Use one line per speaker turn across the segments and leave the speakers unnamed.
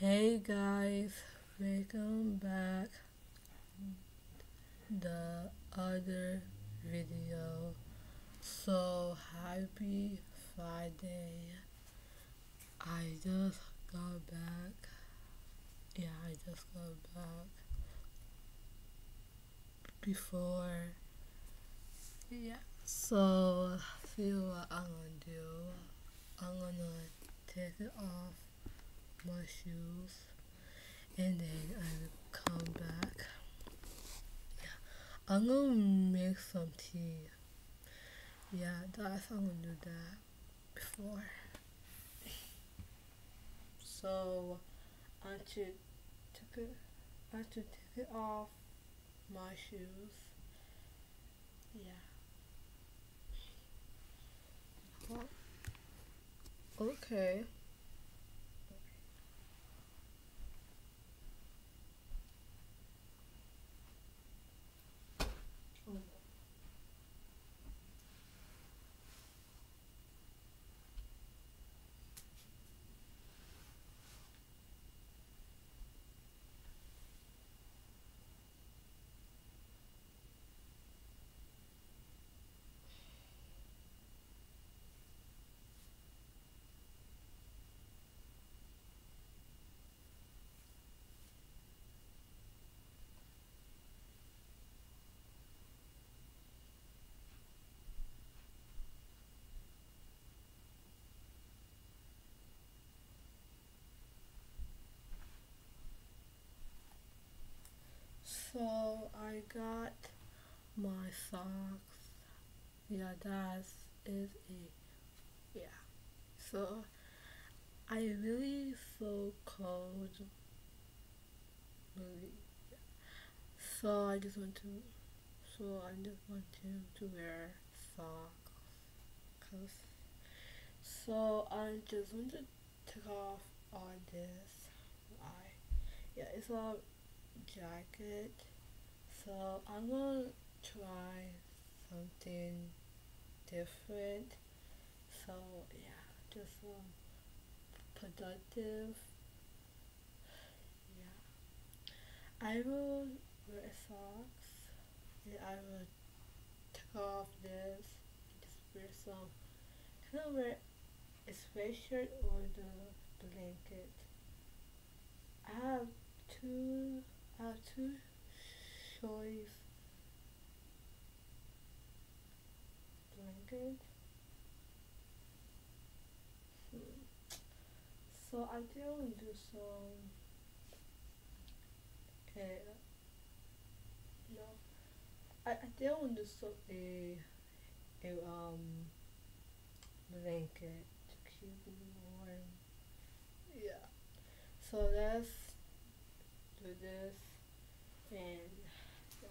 Hey guys, welcome back. The other video. So happy Friday. I just got back. Yeah, I just got back before. Yeah. So see what I'm gonna do. I'm gonna take it off my shoes and then I will come back. Yeah. I'm gonna make some tea. Yeah, that's I'm gonna do that before. So I should take it I should take it off my shoes. Yeah. Okay. So I got my socks. Yeah, that is a yeah. So I really so cold. Really. So I just want to. So I just want to to wear socks. Cause so I just want to take off all this. I yeah, it's a jacket. So I'm gonna try something different. So yeah, just um, productive. Yeah, I will wear socks. And I will take off this. Just wear some. Can I wear a sweatshirt or the blanket? I have two. I two choice blanket. Hmm. So I think I'll do some. Uh, no, I I think I'll do some a a um blanket to keep me warm. Yeah. So let's do this and yeah.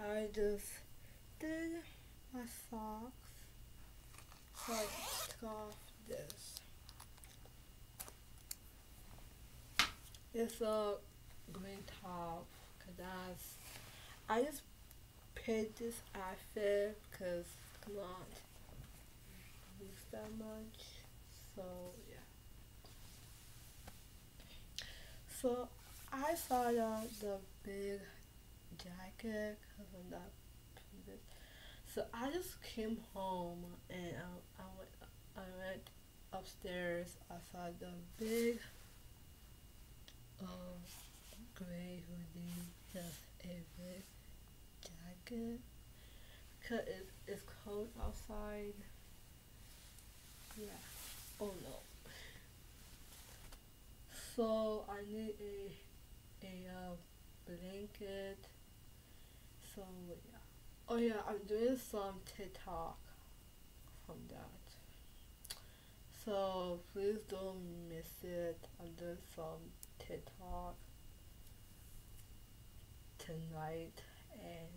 Alright. I did my I took off this. It's a green top because that's I just picked this outfit because come on use that much so yeah so I saw the, the big jacket because of that previous so I just came home and I, I went I went upstairs I saw the big um gray hoodie just a big jacket cause it, it's cold outside. Yeah. Oh no. So I need a a uh, blanket. So yeah. Oh yeah, I'm doing some TikTok from that. So please don't miss it. I'm doing some TikTok tonight, and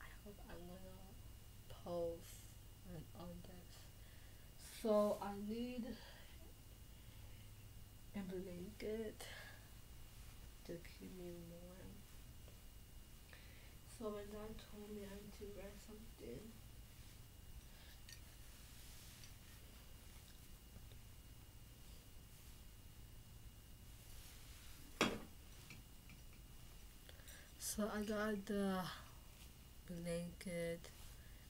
I hope I'm gonna post on, on this. So I need a blanket to keep me warm. So my dad told me I øh, need to wear something. So I got the blanket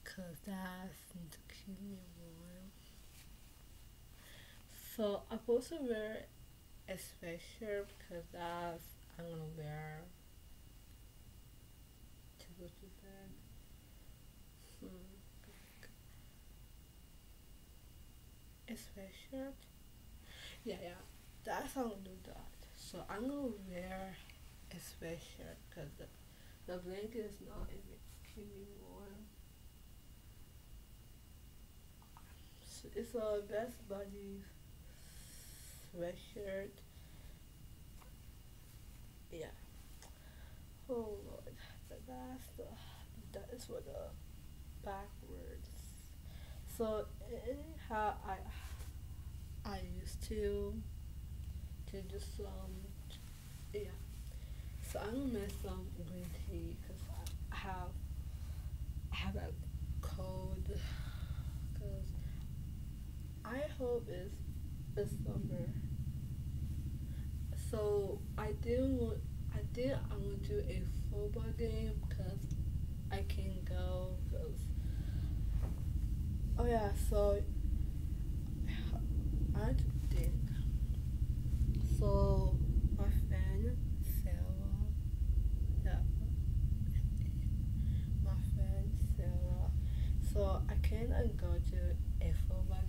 because that's to keep me warm. So I'm supposed to wear a sweatshirt because that's I'm gonna wear to go to bed. Hmm. Sweatshirt? Yeah, yeah. That's how gonna do that. So I'm gonna wear a sweatshirt because the, the blanket is not keeping me warm. So it's a Best Buddies sweatshirt. Yeah. Oh lord, that's the uh, that is for the backwards. So anyhow, I I used to to just um yeah. So I'm gonna make some green tea because I have I have a cold because I hope it's it's summer. So I didn't want I did I want to do a football game because I can go because oh yeah so I think so my friend Sarah yeah my friend Sarah. So I cannot go to a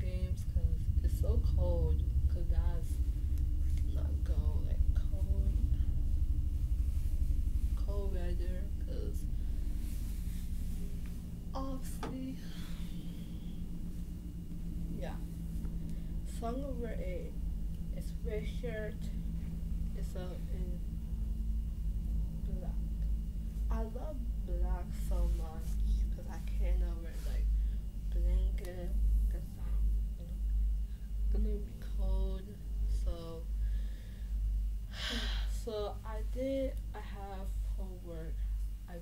games because it's so cold because that's not go like cold cold weather because obviously yeah gonna wear a, a sweatshirt it's a in black. I love black so much because I cannot wear like blanket because I'm gonna be cold so so I did I have homework. I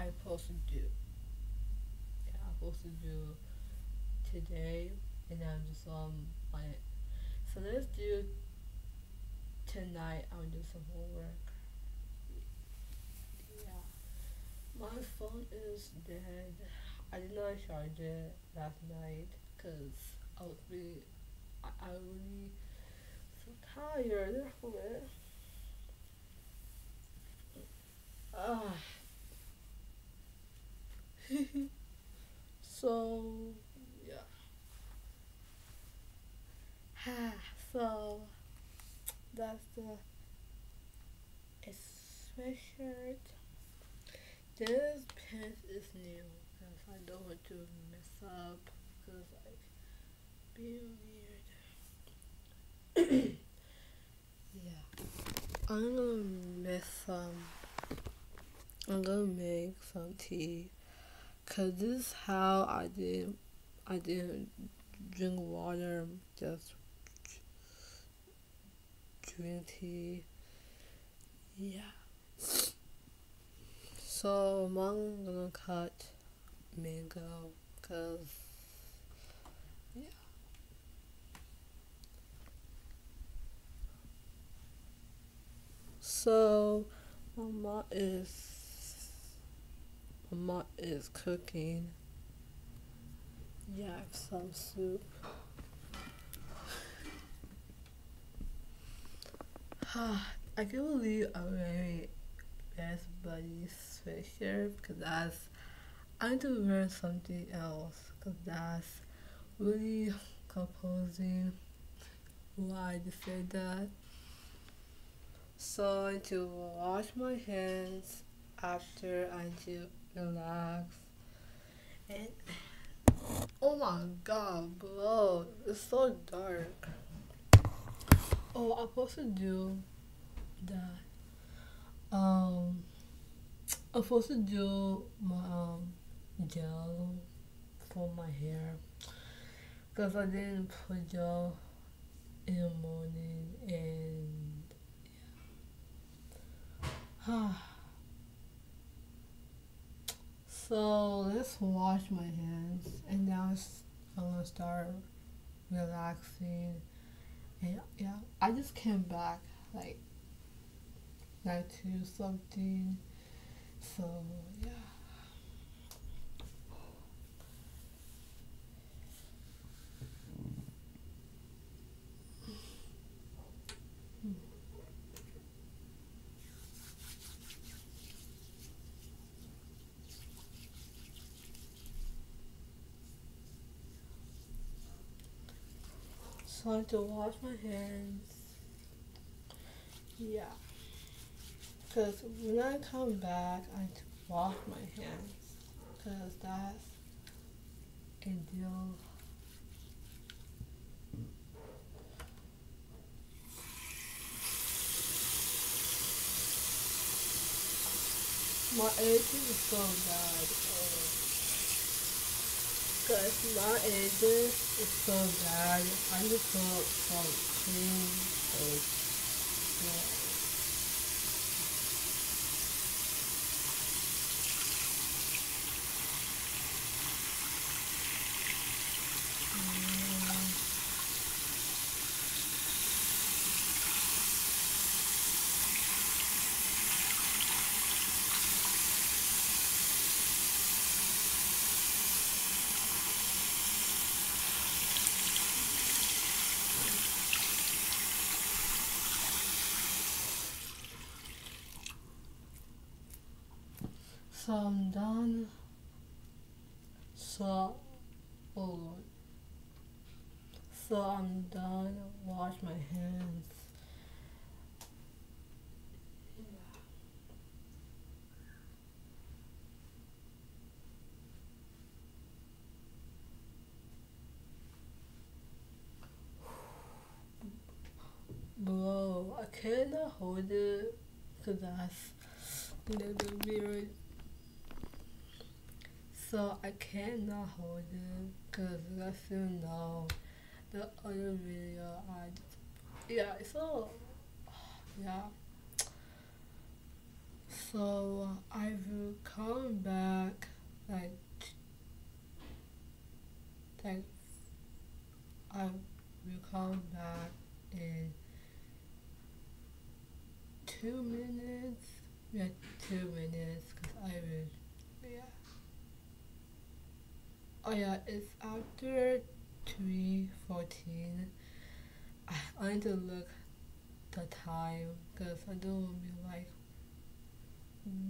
I supposed to do yeah I'm supposed to do today and I'm just um like so let's do tonight I'll do some homework. Yeah. My phone is dead. I did not charge it last night because I was really I, I really so tired. Of it? Ah. So yeah so that's the sweatshirt. This pants is new because I don't want to mess up because like being weird. Yeah. I'm gonna make some I'm gonna make some tea cause this is how I did I didn't drink water just tea yeah. So I'm gonna cut mango cause yeah. So my mom is my mom is cooking. Yeah some soup Ah, I can't believe I'm wearing Best Buddy sweatshirt because that's I need to wear something else because that's really composing why I said that. So I need to wash my hands after I need to relax and oh my god bro it's so dark oh I'm supposed to do that. Um I'm supposed to do my um, gel for my hair. Because I didn't put gel in the morning and yeah. so let's wash my hands and now I'm gonna start relaxing and yeah. I just came back like night two something. So yeah Have to wash my hands. Yeah. Because when I come back, I to wash my hands. Because that's a deal. My agent is so bad. Because my agent is so bad. I'm just some clean soap. Yeah. So I'm done. So, oh, so I'm done. Wash my hands. Bro, I cannot hold it because that's a little weird. So I cannot hold it because I still know the other video I yeah so yeah. So I will come back like like I will come back in two minutes. Yeah two minutes because I will yeah Oh yeah, it's after three fourteen. I need to look the time because I don't want to be like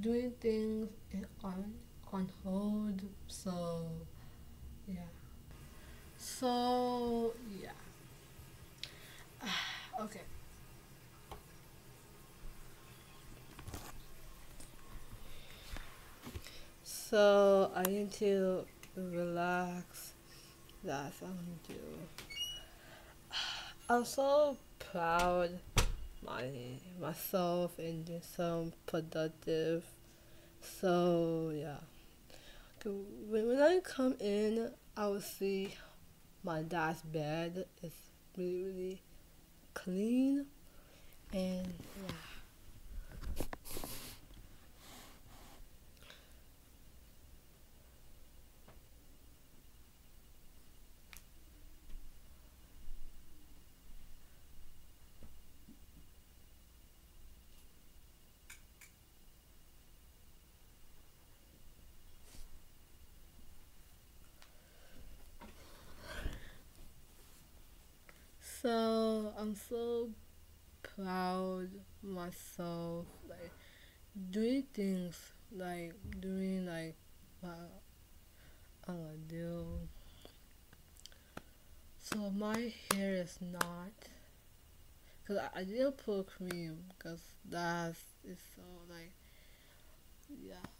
doing things on on hold. So yeah. So yeah. okay. So I need to relax. That's what I'm gonna do. I'm so proud my myself and do some productive. So yeah. When, I come in, I will see my dad's bed is really really clean and yeah. So proud myself, like doing things like doing like uh, what I wanna do. So my hair is not, cause I, I didn't put cream, cause that's it's so like yeah.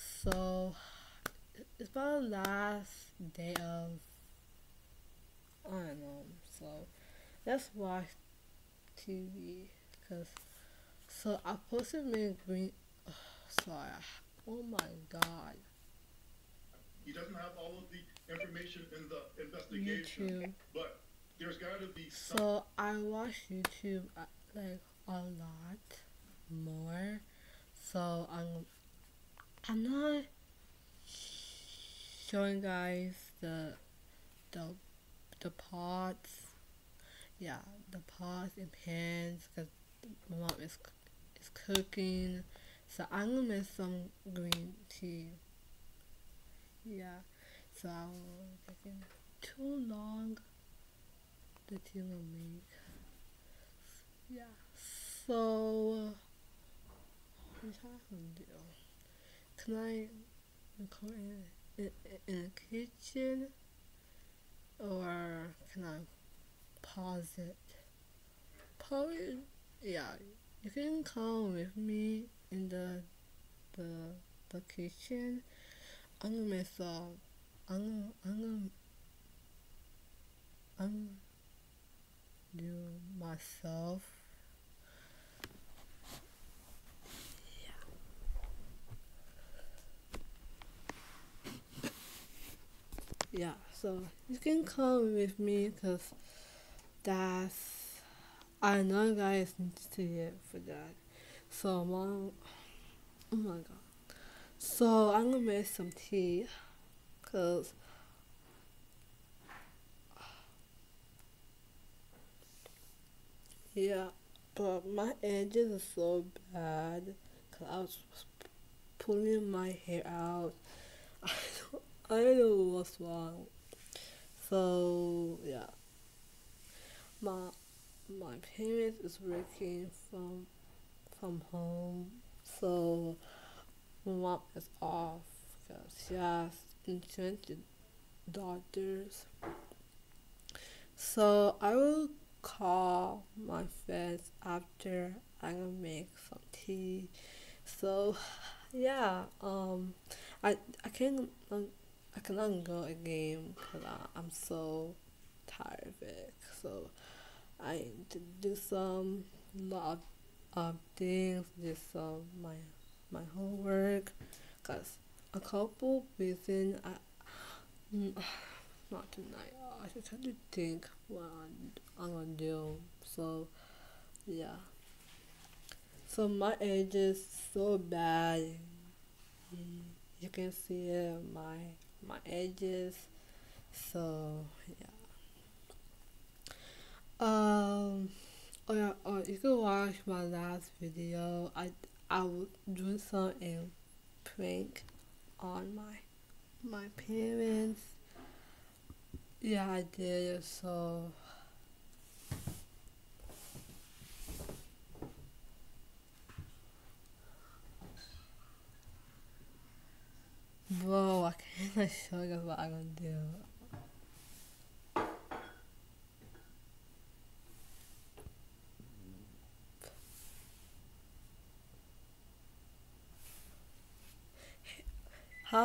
So it's about the last day of I don't know. So let's watch TV. Cause so I posted my green. sorry. Oh my god.
He doesn't have all of the information in the investigation,
YouTube.
but there's got to be some.
So I watch YouTube uh, like a lot more. So I'm I'm not showing guys the the the pots. Yeah, the pots and pans because my mom is is cooking. So I'm gonna make some green tea. Yeah, so I will taking too long the tea will make. Yeah, so what I can do? Can I record in, in, in the kitchen or can I pause it? Probably, yeah. You can come with me in the the the kitchen. I'm gonna make some. I'm gonna I'm gonna I'm gonna do myself. Yeah. Yeah. So you can come with me because that's I know guys need to it for that. So mom, oh my god. So I'm gonna make some tea, cause yeah, but my edges are so bad, cause I was pulling my hair out. I don't, I don't know what's wrong. So yeah, my my parents is working from from home, so mom is off because she has insurance doctors. So I will call my friends after I'm gonna make some tea. So yeah, um, I I can um, I cannot go again because I'm so tired of it. So I do some lot of things, do some my my homework, cause a couple reasons I mm, not tonight. I just try to think what I'm, gonna do. So yeah. So my age is so bad. You can see it, my my edges. So yeah. Um. Oh yeah. Oh, you can watch my last video. I I was doing some a prank on my my parents. Yeah, I did. So. Bro, I can't show you what I'm gonna do.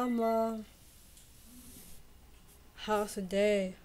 Mom. How's the day?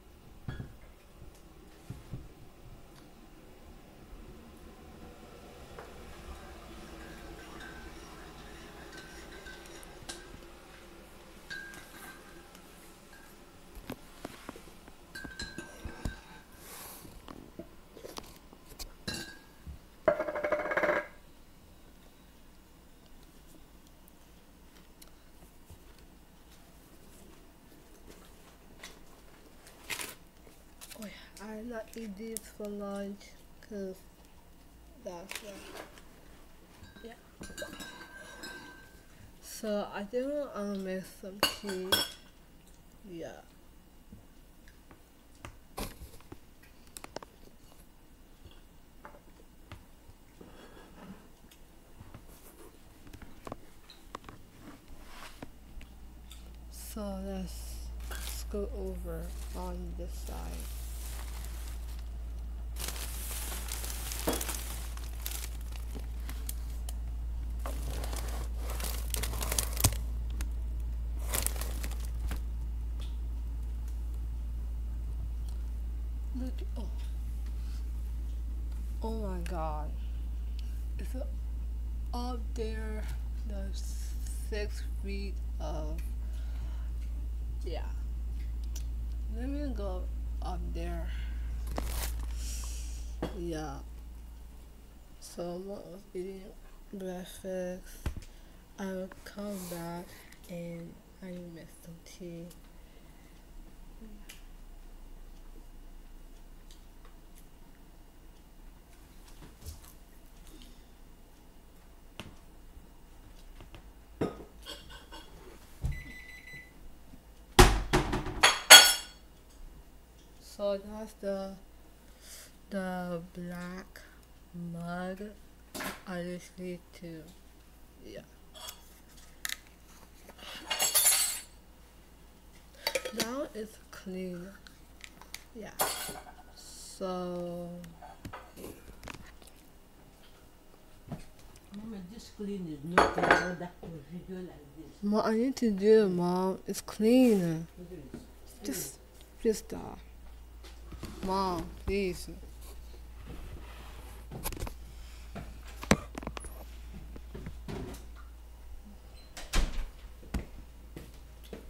Oh yeah, I not eat this for lunch because that's uh, yeah. So I think I'm gonna make some tea. Yeah. So let's, let's go over on this side. Oh, oh my God, it's up there the six feet of yeah. Let me go up there. Yeah. So I was eating breakfast. I will come back and I will make some tea. That's the the black mug. I just need to yeah. Now it's clean. Yeah. So
Mama, this clean is not that video like this.
Mom, I need to do Mom. It's clean.
Look at this.
Just, just stop. Mom, please.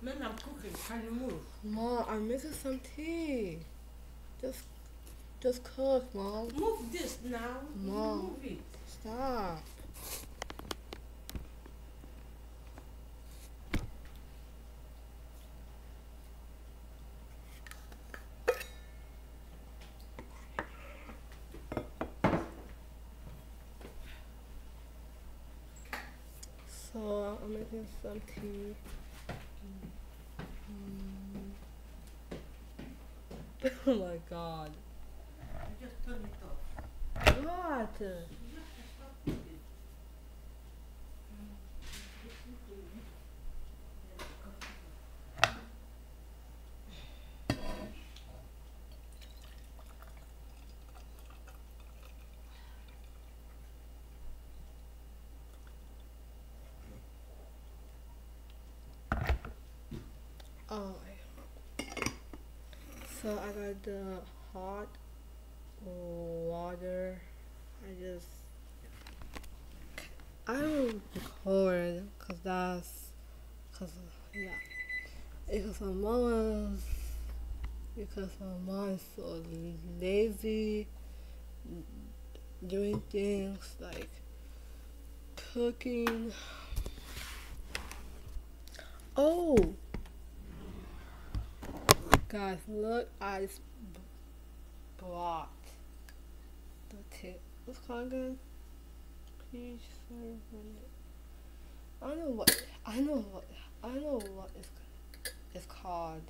Man, I'm cooking. Can you move?
Mom, I'm making some tea. Just, just cook, Mom.
Move this now.
Mom.
Move it.
Stop. So I'm making some tea. Oh my god.
You just turn it off.
What?
You just stop cooking.
Oh. So I got the hot water. I just I don't record cause that's cause yeah because my mom because my mom is so lazy doing things like cooking. Oh. Guys, look, I just b- brought the tip. What's called again? Servant. I don't know what. I know what. I know what it's, it's called.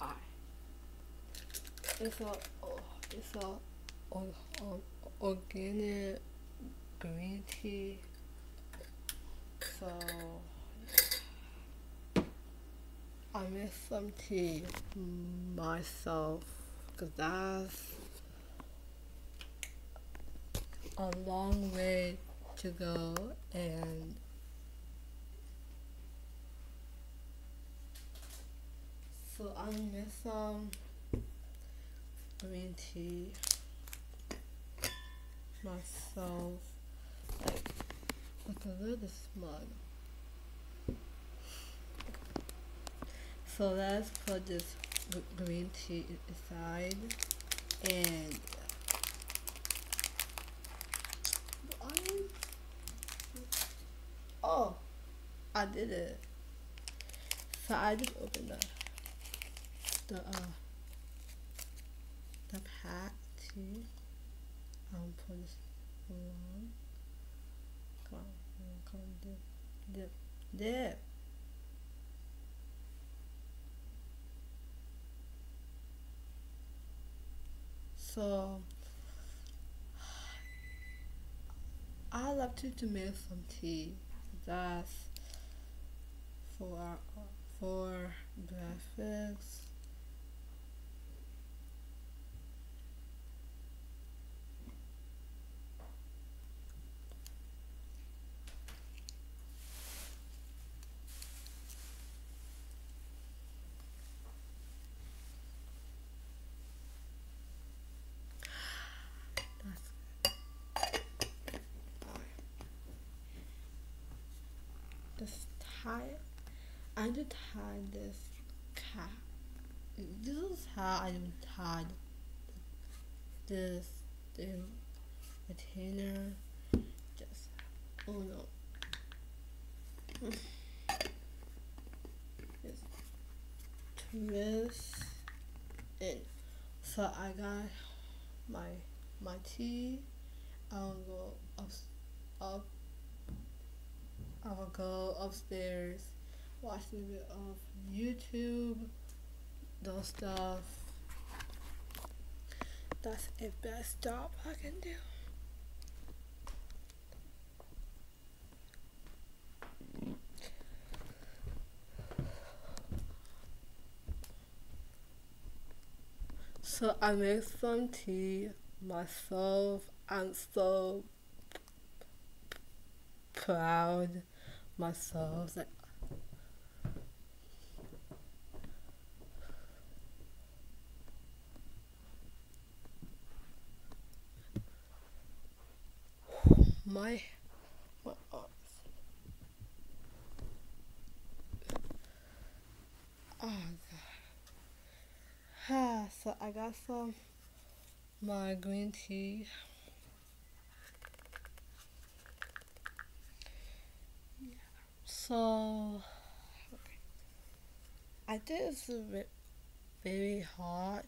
I. It's a. Oh, it's a. Oh, oh, organic green tea. So I made some tea myself because that's a long way to go and so I made some green tea myself like look a little smug. So let's put this green tea aside and oh I did it. So I just opened the the uh the pack tea. Um put this on. So I love to, to make some tea. That's for for breakfast. Tie I need to tie this cat. This is how I tied this thing retainer. Just oh no. Just twist it. So I got my my tea. I'll go up up. I will go upstairs, watch a bit of YouTube, those stuff. That's the best job I can do. So I made some tea myself. I'm so proud myself. Like, my my arms. Oh god. Ah, so I got some my green tea. So I think it's very hot.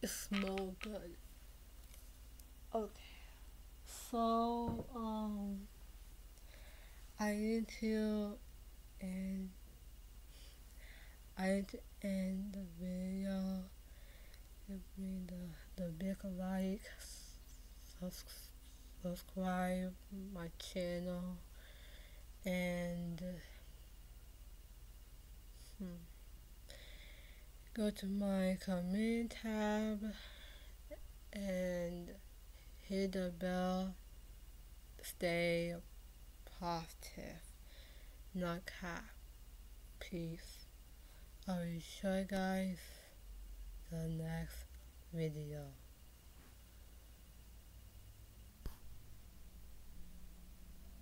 It smells good. Okay. So um I need to end I need to end the video. Give me the the big like sus- subscribe my channel and hmm, go to my comment tab and hit the bell stay positive. Not cap. Peace. I will show you guys the next video